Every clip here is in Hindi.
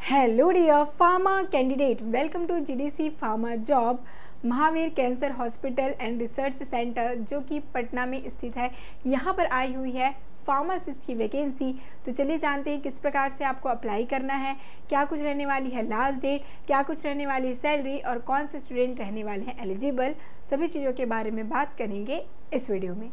Hello dear pharma candidate welcome to GDC pharma job Mahavir cancer hospital and research centre जो कि पटना में स्थित है। यहाँ पर आई हुई है फार्मासिस्ट की वैकेंसी तो चलिए जानते हैं किस प्रकार से आपको अप्लाई करना है, क्या कुछ रहने वाली है लास्ट डेट क्या कुछ रहने वाली है सैलरी और कौन से स्टूडेंट रहने वाले हैं एलिजिबल सभी चीज़ों के बारे में बात करेंगे इस वीडियो में।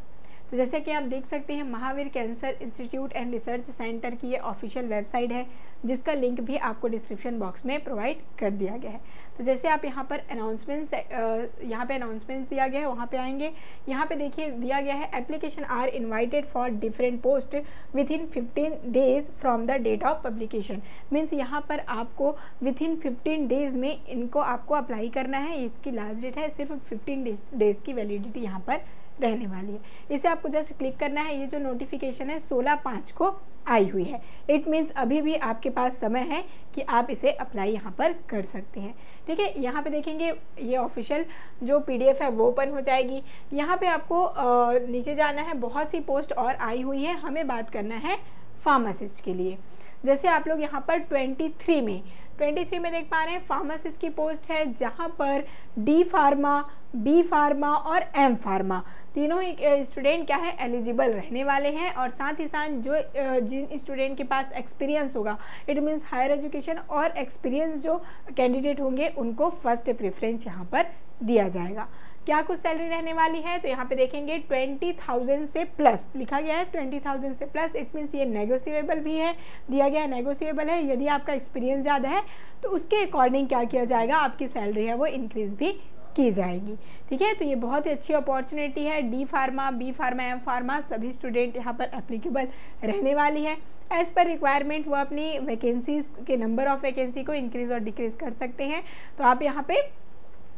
तो जैसे कि आप देख सकते हैं, Mahavir cancer institute and research centre की ये ऑफिशियल वेबसाइट है, जिसका लिंक भी आपको डिस्क्रिप्शन बॉक्स में प्रोवाइड कर दिया गया है। तो जैसे आप यहाँ पर अनाउंसमेंट्स यहाँ पे अनाउंसमेंट्स दिया गया है, वहाँ पे आएँगे। यहाँ पे देखिए, दिया गया है application are invited for different post within fifteen days from the date of publication means यहाँ पर आपको विथ इन फिफ्टीन डेज़ में इनको आपको अप्लाई करना है। इसकी लास्ट डेट है, सिर्फ़ फिफ्टीन डेज़ की वैलिडिटी यहाँ पर रहने वाली है। इसे आपको जस्ट क्लिक करना है। ये जो नोटिफिकेशन है, सोलह पाँच को आई हुई है। इट मीन्स अभी भी आपके पास समय है कि आप इसे अप्लाई यहाँ पर कर सकते हैं। ठीक है? यहाँ पे देखेंगे, ये ऑफिशियल जो पीडीएफ है, वो ओपन हो जाएगी। यहाँ पे आपको नीचे जाना है। बहुत सी पोस्ट और आई हुई है। हमें बात करना है फार्मासिस्ट के लिए। जैसे आप लोग यहाँ पर 23 में 23 में देख पा रहे हैं फार्मासिस्ट की पोस्ट है, जहाँ पर डी फार्मा बी फार्मा और एम फार्मा तीनों ही स्टूडेंट क्या है एलिजिबल रहने वाले हैं और साथ ही साथ जो जिन स्टूडेंट के पास एक्सपीरियंस होगा इट मीन्स हायर एजुकेशन और एक्सपीरियंस जो कैंडिडेट होंगे, उनको फ़र्स्ट प्रेफरेंस यहाँ पर दिया जाएगा। क्या कुछ सैलरी रहने वाली है? तो यहाँ पे देखेंगे ट्वेंटी थाउज़ेंड से प्लस लिखा गया है ट्वेंटी थाउज़ेंड से प्लस इट मीन्स ये नेगोशिएबल भी है, दिया गया है नेगोशिएबल है। यदि आपका एक्सपीरियंस ज़्यादा है तो उसके अकॉर्डिंग क्या किया जाएगा? आपकी सैलरी है, वो इंक्रीज़ भी की जाएगी। ठीक है? तो ये बहुत ही अच्छी अपॉर्चुनिटी है। D pharma B pharma M pharma सभी स्टूडेंट यहाँ पर एप्लीकेबल रहने वाली है। एज़ पर रिक्वायरमेंट वो अपनी वैकेंसीज के नंबर ऑफ़ वैकेंसी को इंक्रीज़ और डिक्रीज़ कर सकते हैं। तो आप यहाँ पे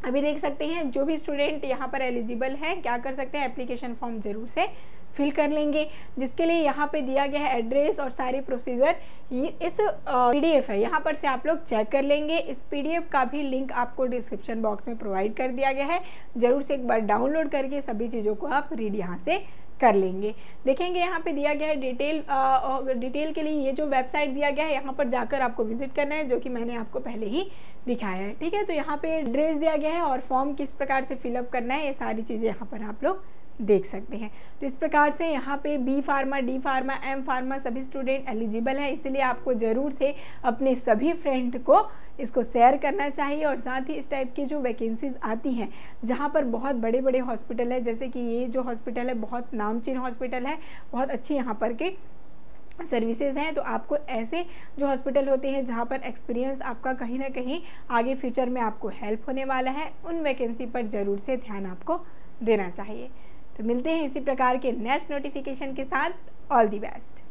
अभी देख सकते हैं, जो भी स्टूडेंट यहाँ पर एलिजिबल हैं, क्या कर सकते हैं एप्लीकेशन फॉर्म ज़रूर से फिल कर लेंगे। जिसके लिए यहाँ पे दिया गया है एड्रेस और सारे प्रोसीजर इस पीडीएफ है। यहाँ पर से आप लोग चेक कर लेंगे। इस पीडीएफ का भी लिंक आपको डिस्क्रिप्शन बॉक्स में प्रोवाइड कर दिया गया है। ज़रूर से एक बार डाउनलोड करके सभी चीज़ों को आप रीड यहाँ से कर लेंगे। देखेंगे यहाँ पे दिया गया है डिटेल डिटेल के लिए ये जो वेबसाइट दिया गया है, यहाँ पर जाकर आपको विज़िट करना है, जो कि मैंने आपको पहले ही दिखाया है। ठीक है तो यहाँ पे एड्रेस दिया गया है और फॉर्म किस प्रकार से फिलअप करना है, ये सारी चीज़ें यहाँ पर आप लोग देख सकते हैं। तो इस प्रकार से यहाँ पे B pharma D pharma M pharma सभी स्टूडेंट एलिजिबल हैं। इसलिए आपको ज़रूर से अपने सभी फ्रेंड को इसको शेयर करना चाहिए और साथ ही इस टाइप की जो वैकेंसीज आती हैं, जहाँ पर बहुत बड़े बड़े हॉस्पिटल है, जैसे कि ये जो हॉस्पिटल है, बहुत नामचीन हॉस्पिटल है, बहुत अच्छी यहाँ पर के सर्विसेज़ हैं। तो आपको ऐसे जो हॉस्पिटल होते हैं, जहाँ पर एक्सपीरियंस आपका कहीं ना कहीं आगे फ्यूचर में आपको हेल्प होने वाला है, उन वैकेंसी पर ज़रूर से ध्यान आपको देना चाहिए। तो मिलते हैं इसी प्रकार के नेक्स्ट नोटिफिकेशन के साथ। All the best